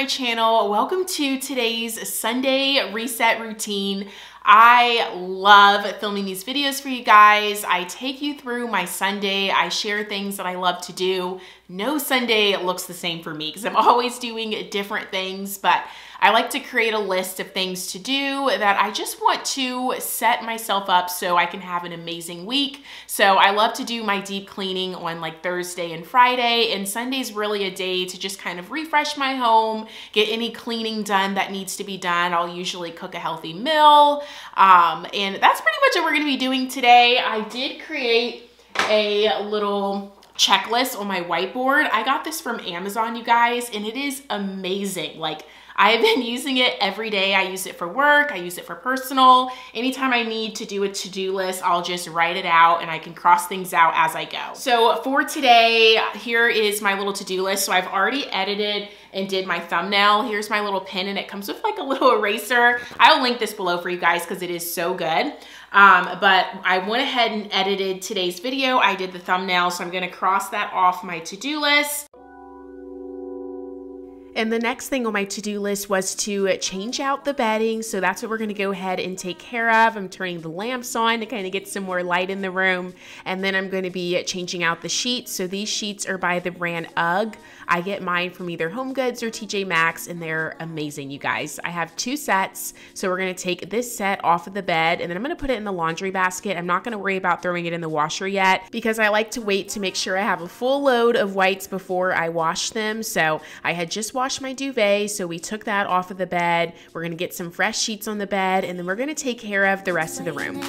my channel. Welcome to today's Sunday reset routine. I love filming these videos for you guys. I take you through my Sunday. I share things that I love to do. No Sunday looks the same for me because I'm always doing different things, but I like to create a list of things to do that I just want to set myself up so I can have an amazing week. So I love to do my deep cleaning on like Thursday and Friday, and Sunday's really a day to just kind of refresh my home, get any cleaning done that needs to be done. I'll usually cook a healthy meal. Um, and that's pretty much what we're gonna be doing today. I did create a little checklist on my whiteboard. I got this from Amazon, you guys, and it is amazing. Like, I have been using it every day. I use it for work, I use it for personal. Anytime I need to do a to-do list, I'll just write it out and I can cross things out as I go. So for today, here is my little to-do list. So I've already edited and did my thumbnail. Here's my little pin and it comes with like a little eraser. I'll link this below for you guys because it is so good. Um, but I went ahead and edited today's video. I did the thumbnail, so I'm gonna cross that off my to-do list. And the next thing on my to-do list was to change out the bedding. So that's what we're gonna go ahead and take care of. I'm turning the lamps on to kind of get some more light in the room. And then I'm gonna be changing out the sheets. So these sheets are by the brand UGG. I get mine from either Home Goods or TJ Maxx and they're amazing, you guys. I have two sets. So we're gonna take this set off of the bed and then I'm gonna put it in the laundry basket. I'm not gonna worry about throwing it in the washer yet because I like to wait to make sure I have a full load of whites before I wash them. So I had just washed my duvet, so we took that off of the bed. We're gonna get some fresh sheets on the bed, and then we're gonna take care of the rest of the room.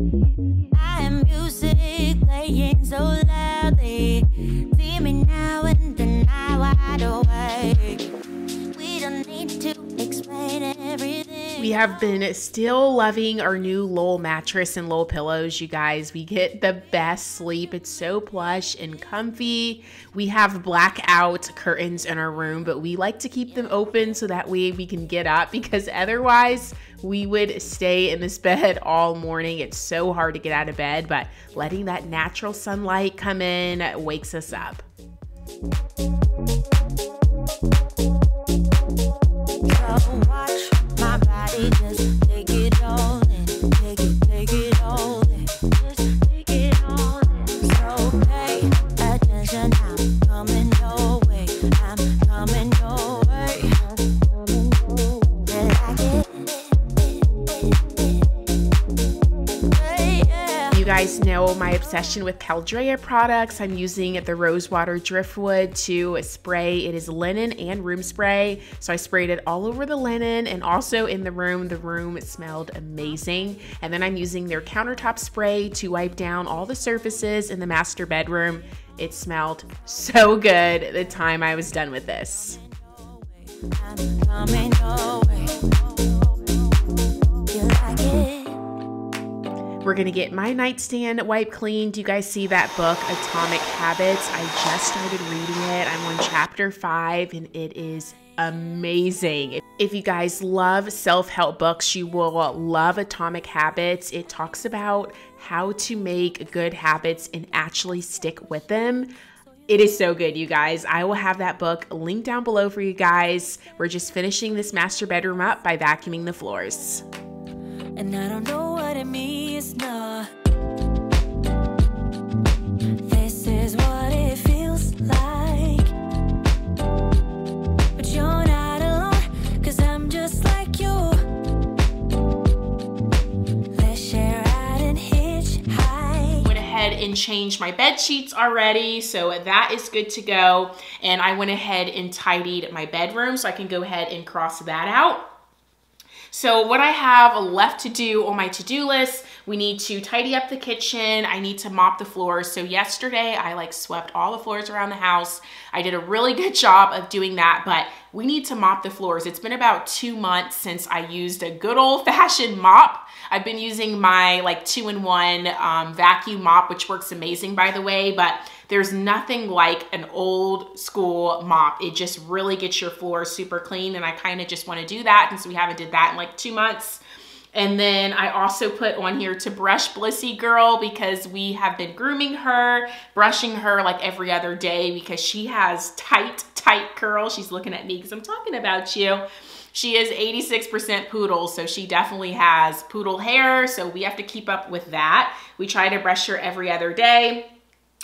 I music playing so loudly. See me now and then I wide. We have been still loving our new Lowell mattress and Lowell pillows, you guys. We get the best sleep. It's so plush and comfy. We have blackout curtains in our room, but we like to keep them open so that way we can get up because otherwise we would stay in this bed all morning. It's so hard to get out of bed, but letting that natural sunlight come in wakes us up. Guys know my obsession with Caldrea products. I'm using the Rosewater Driftwood to spray. It is linen and room spray. So I sprayed it all over the linen and also in the room. The room smelled amazing. And then I'm using their countertop spray to wipe down all the surfaces in the master bedroom. It smelled so good the time I was done with this. We're gonna get my nightstand wiped clean. Do you guys see that book, Atomic Habits? I just started reading it. I'm on chapter five and it is amazing. If you guys love self help books, you will love Atomic Habits. It talks about how to make good habits and actually stick with them. It is so good, you guys. I will have that book linked down below for you guys. We're just finishing this master bedroom up by vacuuming the floors. And I don't know what it means, no. This is what it feels like. But you're not alone, cause I'm just like you. Let's share out in and changed my bed sheets already. So that is good to go. And I went ahead and tidied my bedroom so I can go ahead and cross that out. So what I have left to do on my to-do list, we need to tidy up the kitchen. I need to mop the floors. So yesterday I like swept all the floors around the house. I did a really good job of doing that, but we need to mop the floors. It's been about two months since I used a good old fashioned mop. I've been using my like two-in-one um, vacuum mop, which works amazing by the way, but there's nothing like an old school mop. It just really gets your floor super clean and I kind of just want to do that since we haven't did that in like two months. And then I also put on here to brush Blissy Girl because we have been grooming her, brushing her like every other day because she has tight, tight curls. She's looking at me because I'm talking about you. She is 86% poodle, so she definitely has poodle hair, so we have to keep up with that. We try to brush her every other day.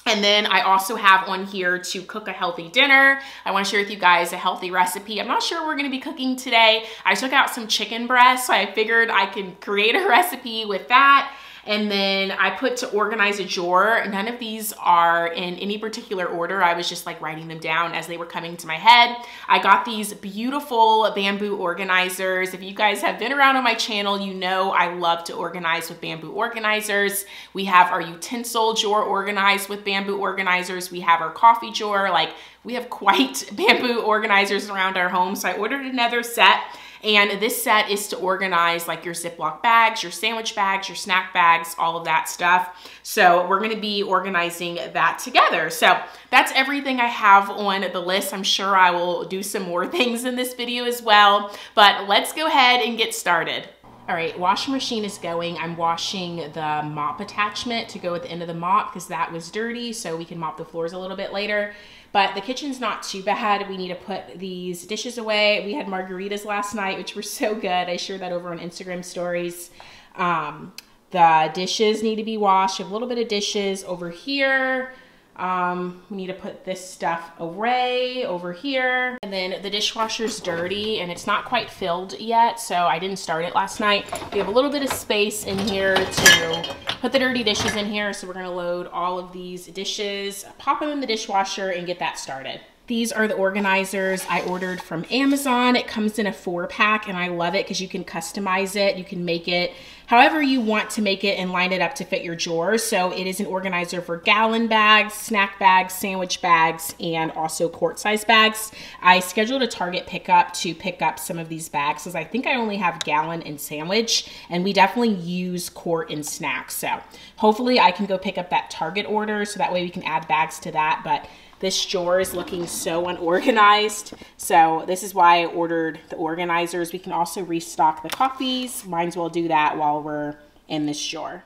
And then I also have on here to cook a healthy dinner. I wanna share with you guys a healthy recipe. I'm not sure we're gonna be cooking today. I took out some chicken breast, so I figured I could create a recipe with that. And then I put to organize a drawer. None of these are in any particular order. I was just like writing them down as they were coming to my head. I got these beautiful bamboo organizers. If you guys have been around on my channel, you know I love to organize with bamboo organizers. We have our utensil drawer organized with bamboo organizers. We have our coffee drawer. Like we have quite bamboo organizers around our home. So I ordered another set. And this set is to organize like your Ziploc bags, your sandwich bags, your snack bags, all of that stuff. So we're gonna be organizing that together. So that's everything I have on the list. I'm sure I will do some more things in this video as well, but let's go ahead and get started. All right, washing machine is going. I'm washing the mop attachment to go at the end of the mop because that was dirty so we can mop the floors a little bit later. But the kitchen's not too bad. We need to put these dishes away. We had margaritas last night, which were so good. I shared that over on Instagram stories. Um, the dishes need to be washed. A little bit of dishes over here. Um, we need to put this stuff away over here. And then the dishwasher's dirty and it's not quite filled yet, so I didn't start it last night. We have a little bit of space in here to put the dirty dishes in here, so we're gonna load all of these dishes, pop them in the dishwasher and get that started. These are the organizers I ordered from Amazon. It comes in a four pack and I love it because you can customize it. You can make it however you want to make it and line it up to fit your drawer. So it is an organizer for gallon bags, snack bags, sandwich bags, and also quart size bags. I scheduled a Target pickup to pick up some of these bags because I think I only have gallon and sandwich and we definitely use quart and snacks. So hopefully I can go pick up that Target order so that way we can add bags to that. But this drawer is looking so unorganized. So this is why I ordered the organizers. We can also restock the coffees. Might as well do that while we're in this drawer.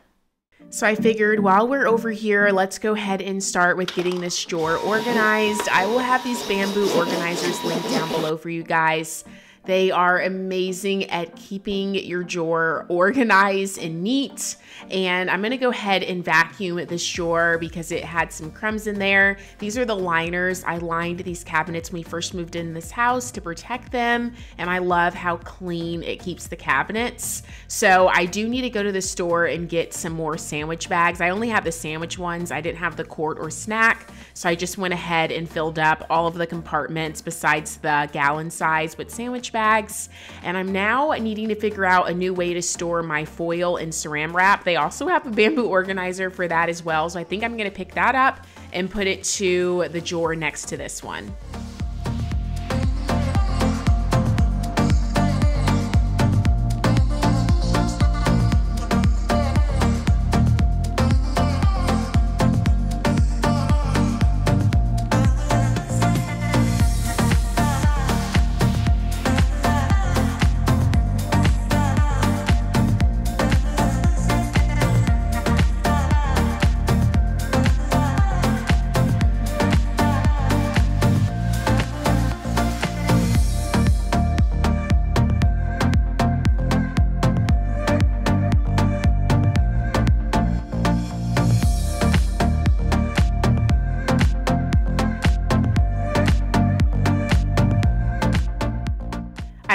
So I figured while we're over here, let's go ahead and start with getting this drawer organized. I will have these bamboo organizers linked down below for you guys. They are amazing at keeping your drawer organized and neat. And I'm gonna go ahead and vacuum this drawer because it had some crumbs in there. These are the liners. I lined these cabinets when we first moved in this house to protect them. And I love how clean it keeps the cabinets. So I do need to go to the store and get some more sandwich bags. I only have the sandwich ones. I didn't have the quart or snack. So I just went ahead and filled up all of the compartments besides the gallon size with sandwich bags. And I'm now needing to figure out a new way to store my foil and saran wrap. They also have a bamboo organizer for that as well. So I think I'm gonna pick that up and put it to the drawer next to this one.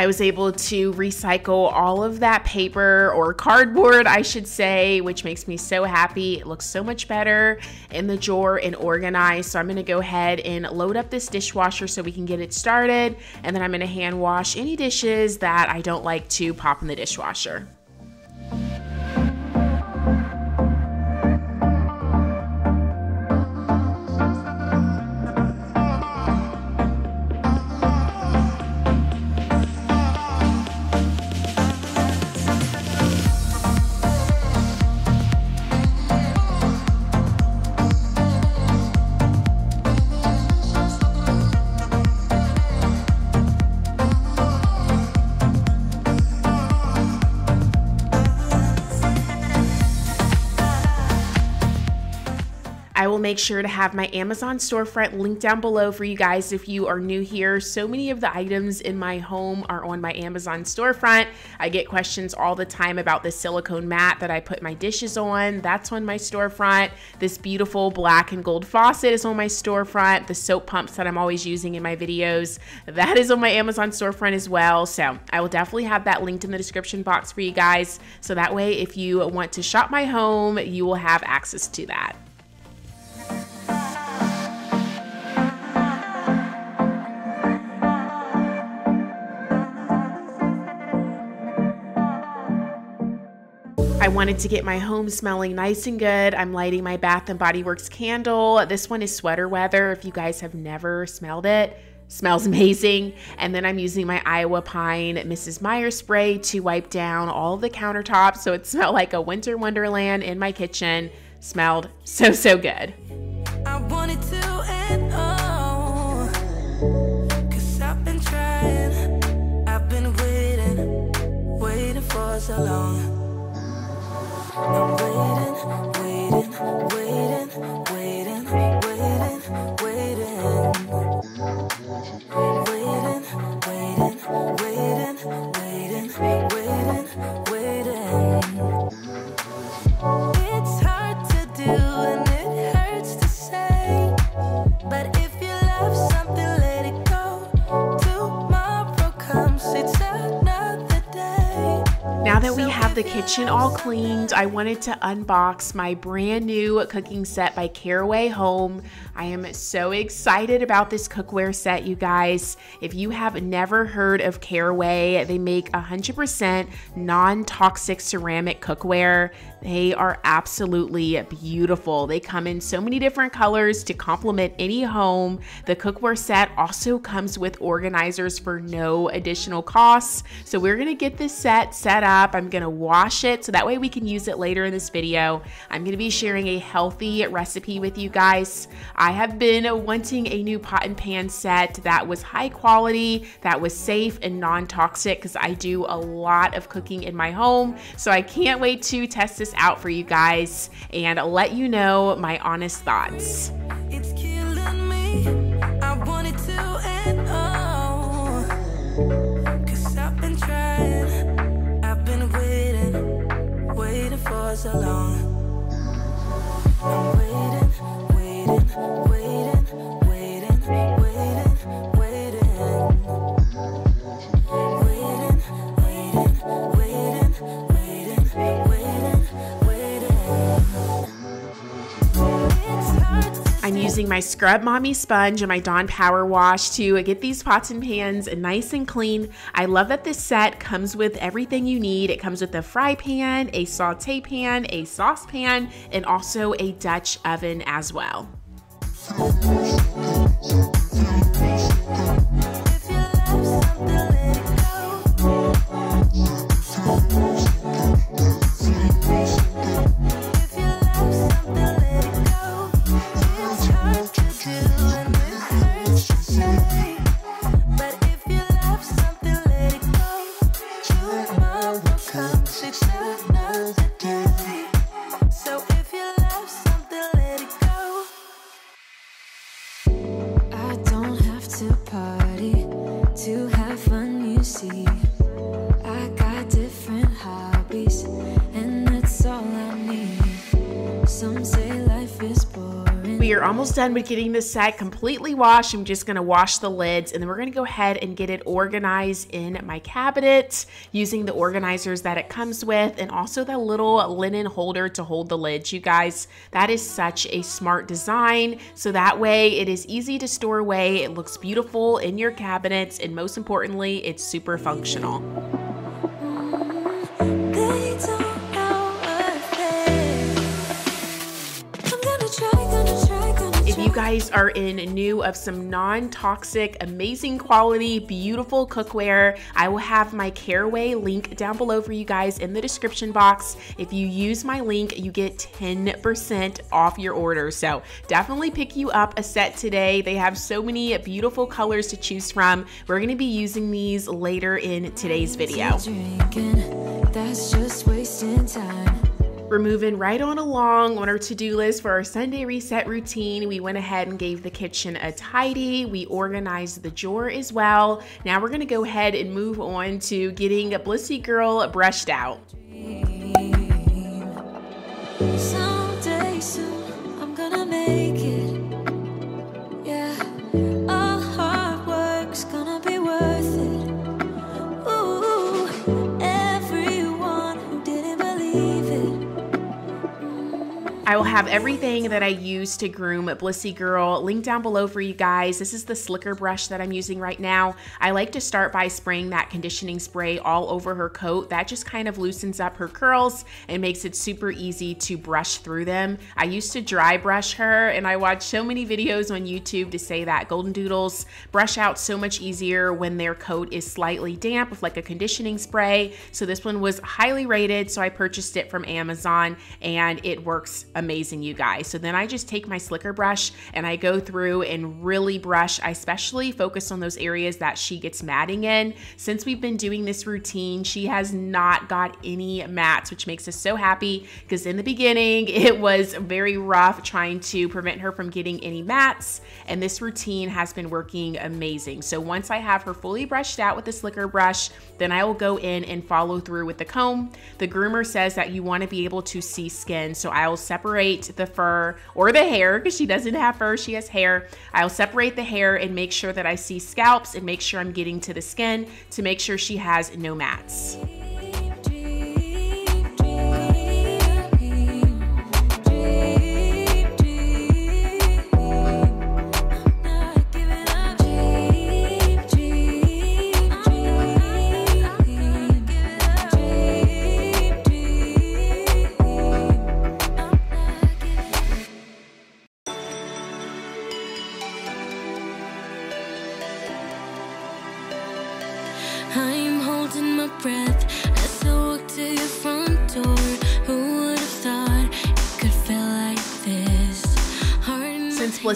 I was able to recycle all of that paper or cardboard, I should say, which makes me so happy. It looks so much better in the drawer and organized. So I'm gonna go ahead and load up this dishwasher so we can get it started. And then I'm gonna hand wash any dishes that I don't like to pop in the dishwasher. Make sure to have my Amazon storefront linked down below for you guys if you are new here. So many of the items in my home are on my Amazon storefront. I get questions all the time about the silicone mat that I put my dishes on. That's on my storefront. This beautiful black and gold faucet is on my storefront. The soap pumps that I'm always using in my videos, that is on my Amazon storefront as well. So I will definitely have that linked in the description box for you guys. So that way, if you want to shop my home, you will have access to that. Wanted to get my home smelling nice and good. I'm lighting my Bath and Body Works candle. This one is sweater weather. If you guys have never smelled it, smells amazing. And then I'm using my Iowa Pine Mrs. Meyer spray to wipe down all the countertops so it smelled like a winter wonderland in my kitchen. Smelled so, so good. Kitchen all cleaned, I wanted to unbox my brand new cooking set by Caraway Home. I am so excited about this cookware set, you guys. If you have never heard of Caraway, they make 100% non-toxic ceramic cookware. They are absolutely beautiful. They come in so many different colors to complement any home. The cookware set also comes with organizers for no additional costs. So we're gonna get this set set up. I'm gonna wash it so that way we can use it later in this video. I'm gonna be sharing a healthy recipe with you guys. I have been wanting a new pot and pan set that was high quality, that was safe and non-toxic because I do a lot of cooking in my home. So I can't wait to test this out for you guys and let you know my honest thoughts. so long. Scrub Mommy sponge and my Dawn Power Wash to get these pots and pans nice and clean. I love that this set comes with everything you need. It comes with a fry pan, a saute pan, a saucepan, and also a Dutch oven as well. Done with getting this set completely washed. I'm just gonna wash the lids and then we're gonna go ahead and get it organized in my cabinet using the organizers that it comes with and also the little linen holder to hold the lids. You guys, that is such a smart design. So that way it is easy to store away. It looks beautiful in your cabinets and most importantly, it's super functional. Guys are in new of some non-toxic, amazing quality, beautiful cookware, I will have my Caraway link down below for you guys in the description box. If you use my link, you get 10% off your order. So definitely pick you up a set today. They have so many beautiful colors to choose from. We're gonna be using these later in today's video. That's just wasting time. We're moving right on along on our to-do list for our Sunday reset routine. We went ahead and gave the kitchen a tidy. We organized the drawer as well. Now we're gonna go ahead and move on to getting Blissy Girl brushed out. Have everything that I use to groom Blissy Girl linked down below for you guys. This is the slicker brush that I'm using right now. I like to start by spraying that conditioning spray all over her coat. That just kind of loosens up her curls and makes it super easy to brush through them. I used to dry brush her and I watched so many videos on YouTube to say that Golden Doodles brush out so much easier when their coat is slightly damp with like a conditioning spray. So this one was highly rated. So I purchased it from Amazon and it works amazing, you guys. So then I just take my slicker brush and I go through and really brush. I especially focus on those areas that she gets matting in. Since we've been doing this routine, she has not got any mats, which makes us so happy because in the beginning, it was very rough trying to prevent her from getting any mats. And this routine has been working amazing. So once I have her fully brushed out with the slicker brush, then I will go in and follow through with the comb. The groomer says that you want to be able to see skin. So I will separate separate the fur or the hair because she doesn't have fur, she has hair. I'll separate the hair and make sure that I see scalps and make sure I'm getting to the skin to make sure she has no mats.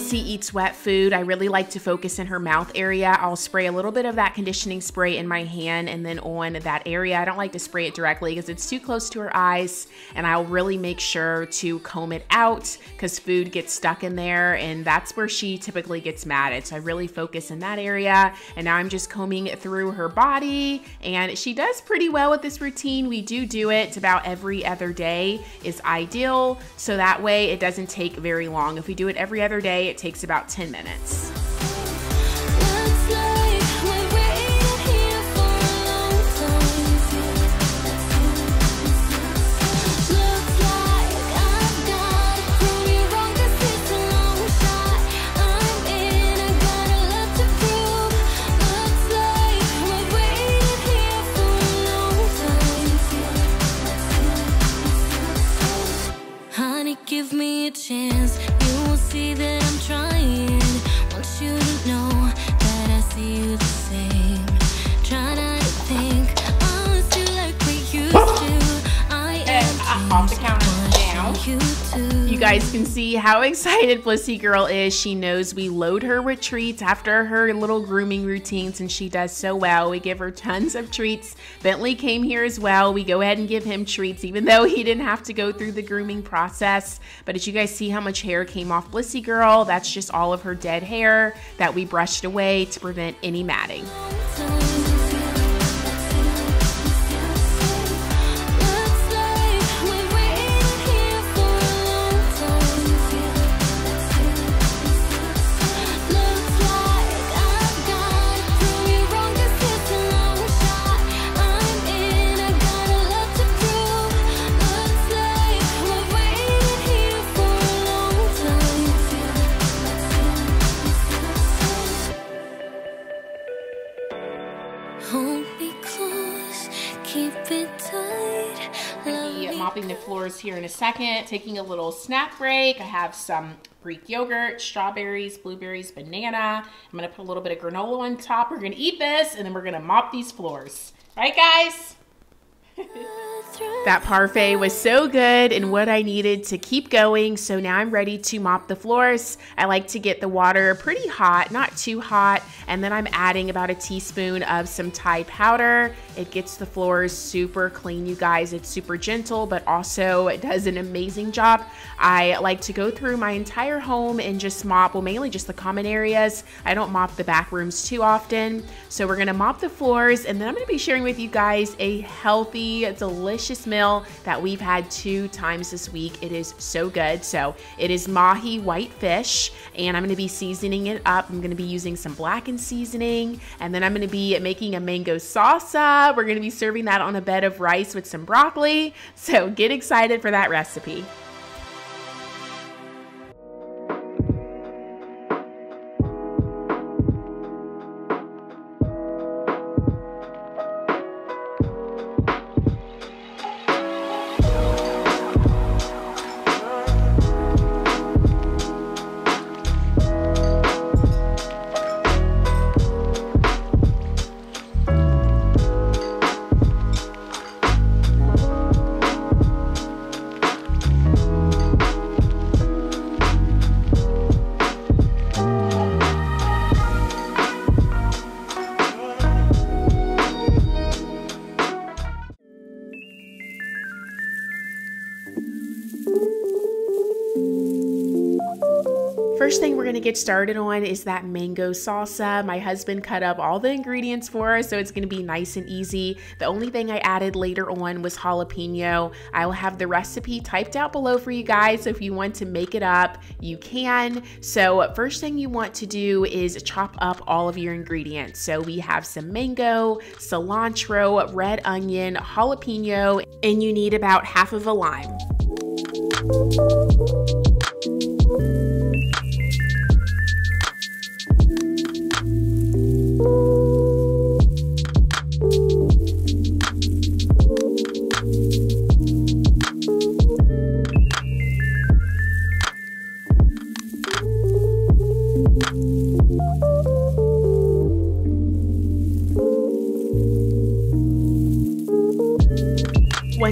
Blissy eats wet food, I really like to focus in her mouth area. I'll spray a little bit of that conditioning spray in my hand and then on that area. I don't like to spray it directly because it's too close to her eyes and I'll really make sure to comb it out because food gets stuck in there and that's where she typically gets matted. So I really focus in that area and now I'm just combing it through her body and she does pretty well with this routine. We do do it about every other day is ideal so that way it doesn't take very long. If we do it every other day, it takes about 10 minutes. Guys can see how excited Blissy Girl is. She knows we load her with treats after her little grooming routines and she does so well. We give her tons of treats. Bentley came here as well. We go ahead and give him treats even though he didn't have to go through the grooming process. But as you guys see how much hair came off Blissy Girl, that's just all of her dead hair that we brushed away to prevent any matting. Be mopping the floors here in a second, taking a little snack break. I have some Greek yogurt, strawberries, blueberries, banana. I'm gonna put a little bit of granola on top. We're gonna eat this and then we're gonna mop these floors. Right guys? That parfait was so good and what I needed to keep going. So now I'm ready to mop the floors. I like to get the water pretty hot, not too hot. And then I'm adding about a teaspoon of some Tide powder. It gets the floors super clean, you guys. It's super gentle, but also it does an amazing job. I like to go through my entire home and just mop, well, mainly just the common areas. I don't mop the back rooms too often. So we're gonna mop the floors and then I'm gonna be sharing with you guys a healthy, delicious meal that we've had two times this week. It is so good. So it is mahi white fish, and I'm to be seasoning it up. I'm to be using some blackened seasoning, and then I'm to be making a mango salsa. We're going to be serving that on a bed of rice with some broccoli. So get excited for that recipe. Gonna get started on is that mango salsa. My husband cut up all the ingredients for us, so it's gonna be nice and easy. The only thing I added later on was jalapeno. I will have the recipe typed out below for you guys, so if you want to make it up, you can. So first thing you want to do is chop up all of your ingredients. So we have some mango, cilantro, red onion, jalapeno, and you need about half of a lime.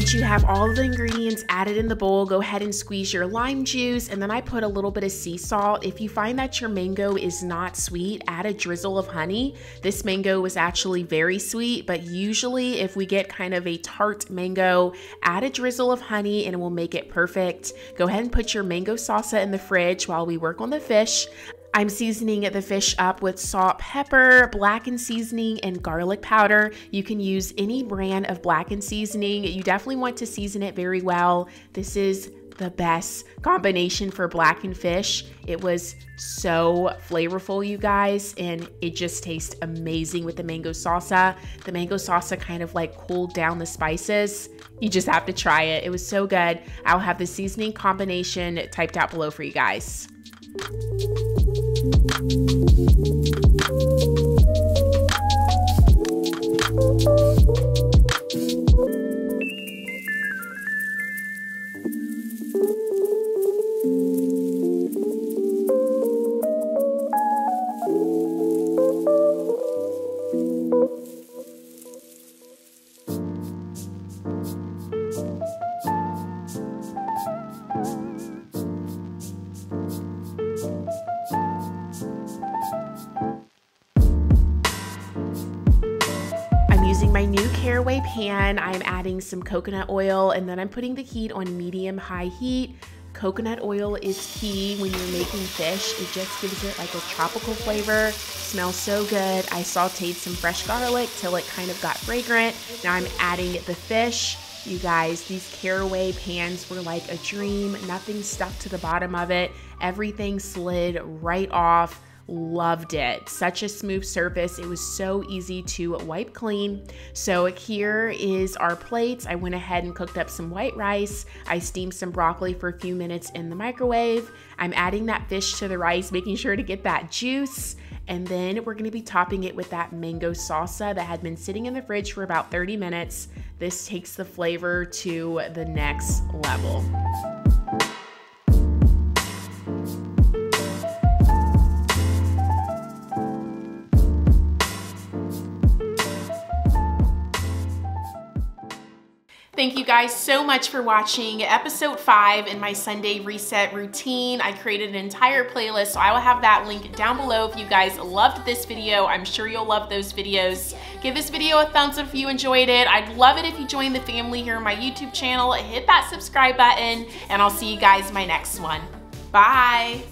Once you have all the ingredients added in the bowl, go ahead and squeeze your lime juice. And then I put a little bit of sea salt. If you find that your mango is not sweet, add a drizzle of honey. This mango was actually very sweet, but usually if we get kind of a tart mango, add a drizzle of honey and it will make it perfect. Go ahead and put your mango salsa in the fridge while we work on the fish. I'm seasoning the fish up with salt, pepper, blackened seasoning, and garlic powder. You can use any brand of blackened seasoning. You definitely want to season it very well. This is the best combination for blackened fish. It was so flavorful, you guys, and it just tastes amazing with the mango salsa. The mango salsa kind of like cooled down the spices. You just have to try it. It was so good. I'll have the seasoning combination typed out below for you guys. Thank you. Using my new caraway pan. I'm adding some coconut oil and then I'm putting the heat on medium high heat. Coconut oil is key when you're making fish. It just gives it like a tropical flavor. Smells so good. I sauteed some fresh garlic till it kind of got fragrant. Now I'm adding the fish. You guys, these caraway pans were like a dream. Nothing stuck to the bottom of it. Everything slid right off. Loved it. Such a smooth surface. It was so easy to wipe clean. So here is our plates. I went ahead and cooked up some white rice. I steamed some broccoli for a few minutes in the microwave. I'm adding that fish to the rice, making sure to get that juice. And then we're gonna be topping it with that mango salsa that had been sitting in the fridge for about 30 minutes. This takes the flavor to the next level. Guys so much for watching episode five in my Sunday reset routine. I created an entire playlist, so I will have that link down below if you guys loved this video. I'm sure you'll love those videos. Give this video a thumbs up if you enjoyed it. I'd love it if you join the family here on my YouTube channel. Hit that subscribe button, and I'll see you guys in my next one. Bye.